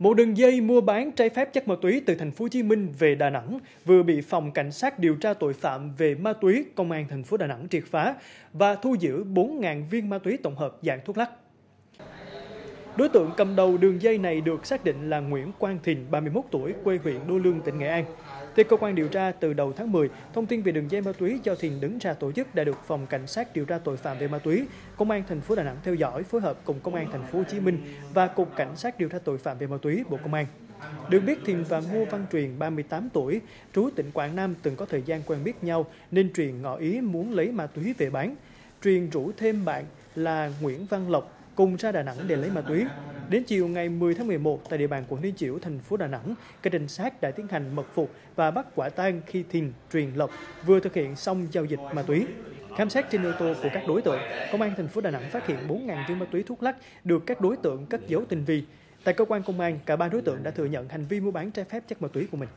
Một đường dây mua bán trái phép chất ma túy từ thành phố Hồ Chí Minh về Đà Nẵng vừa bị phòng cảnh sát điều tra tội phạm về ma túy công an thành phố Đà Nẵng triệt phá và thu giữ 4.000 viên ma túy tổng hợp dạng thuốc lắc. Đối tượng cầm đầu đường dây này được xác định là Nguyễn Quang Thìn, 31 tuổi, quê huyện Đô Lương, tỉnh Nghệ An. Theo cơ quan điều tra, từ đầu tháng 10, thông tin về đường dây ma túy do Thìn đứng ra tổ chức đã được phòng cảnh sát điều tra tội phạm về ma túy, công an thành phố Đà Nẵng theo dõi, phối hợp cùng công an thành phố Hồ Chí Minh và cục cảnh sát điều tra tội phạm về ma túy Bộ Công an. Được biết Thìn và Ngô Văn Truyền, 38 tuổi, trú tỉnh Quảng Nam từng có thời gian quen biết nhau nên Truyền ngỏ ý muốn lấy ma túy về bán. Truyền rủ thêm bạn là Nguyễn Văn Lộc cùng ra Đà Nẵng để lấy ma túy. Đến chiều ngày 10 tháng 11 tại địa bàn quận Liên Chiểu, thành phố Đà Nẵng, các trinh sát đã tiến hành mật phục và bắt quả tang khi Thìn, Truyền Lộc vừa thực hiện xong giao dịch ma túy. Khám xét trên ô tô của các đối tượng, công an thành phố Đà Nẵng phát hiện 4.000 viên ma túy thuốc lắc được các đối tượng cất giấu tinh vi. Tại cơ quan công an, cả ba đối tượng đã thừa nhận hành vi mua bán trái phép chất ma túy của mình.